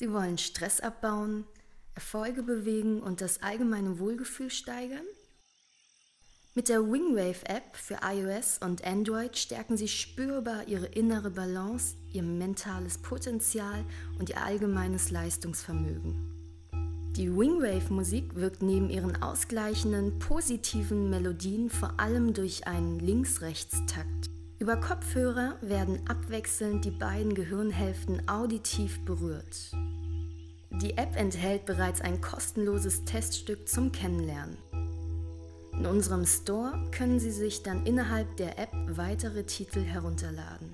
Sie wollen Stress abbauen, Erfolge bewegen und das allgemeine Wohlgefühl steigern? Mit der Wingwave App für iOS und Android stärken Sie spürbar Ihre innere Balance, Ihr mentales Potenzial und Ihr allgemeines Leistungsvermögen. Die Wingwave-Musik wirkt neben ihren ausgleichenden, positiven Melodien vor allem durch einen Links-Rechts-Takt. Über Kopfhörer werden abwechselnd die beiden Gehirnhälften auditiv berührt. Die App enthält bereits ein kostenloses Teststück zum Kennenlernen. In unserem Store können Sie sich dann innerhalb der App weitere Titel herunterladen.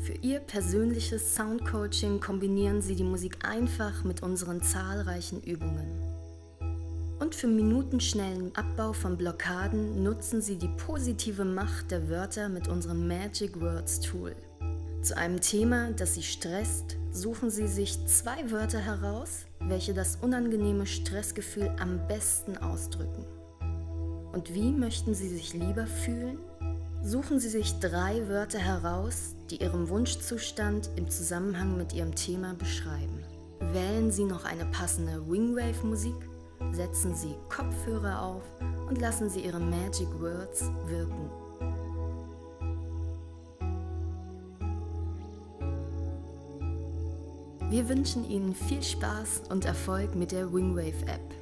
Für Ihr persönliches Soundcoaching kombinieren Sie die Musik einfach mit unseren zahlreichen Übungen. Und für minutenschnellen Abbau von Blockaden nutzen Sie die positive Macht der Wörter mit unserem Magic Words Tool. Zu einem Thema, das Sie stresst, suchen Sie sich zwei Wörter heraus, welche das unangenehme Stressgefühl am besten ausdrücken. Und wie möchten Sie sich lieber fühlen? Suchen Sie sich drei Wörter heraus, die Ihren Wunschzustand im Zusammenhang mit Ihrem Thema beschreiben. Wählen Sie noch eine passende Wingwave-Musik, setzen Sie Kopfhörer auf und lassen Sie Ihre Magic Words wirken. Wir wünschen Ihnen viel Spaß und Erfolg mit der Wingwave App.